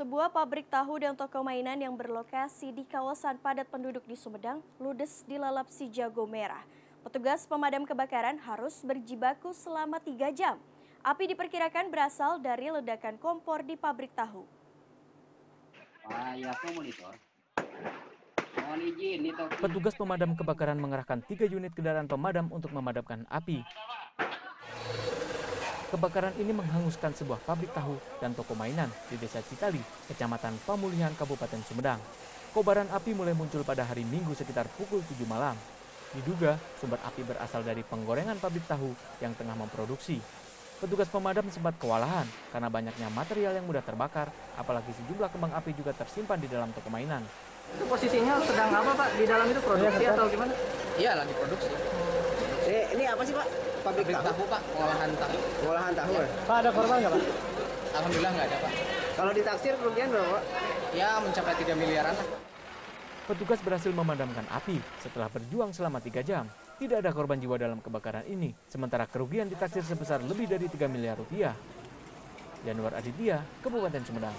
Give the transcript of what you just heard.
Sebuah pabrik tahu dan toko mainan yang berlokasi di kawasan padat penduduk di Sumedang ludes dilalap si jago merah. Petugas pemadam kebakaran harus berjibaku selama tiga jam. Api diperkirakan berasal dari ledakan kompor di pabrik tahu. Ah, iya. Petugas pemadam kebakaran mengerahkan tiga unit kendaraan pemadam untuk memadamkan api. Kebakaran ini menghanguskan sebuah pabrik tahu dan toko mainan di Desa Citali, Kecamatan Pamulihan, Kabupaten Sumedang. Kobaran api mulai muncul pada hari Minggu sekitar pukul 7 malam. Diduga sumber api berasal dari penggorengan pabrik tahu yang tengah memproduksi. Petugas pemadam sempat kewalahan karena banyaknya material yang mudah terbakar, apalagi sejumlah kembang api juga tersimpan di dalam toko mainan. Itu posisinya sedang apa Pak? Di dalam itu produksi atau gimana? Iya lagi produksi. Eh, ini apa sih Pak? Pabrik, Pabrik tahu? tahu pak, pengolahan tahu. Pengolahan tahu ya? Pak ada korban nggak Pak? Alhamdulillah nggak ada pak. Kalau ditaksir kerugian berapa Pak? Ya mencapai 3 miliaran lah. Petugas berhasil memadamkan api setelah berjuang selama tiga jam. Tidak ada korban jiwa dalam kebakaran ini, sementara kerugian ditaksir sebesar lebih dari 3 miliar rupiah. Januar Aditya, Kabupaten Sumedang.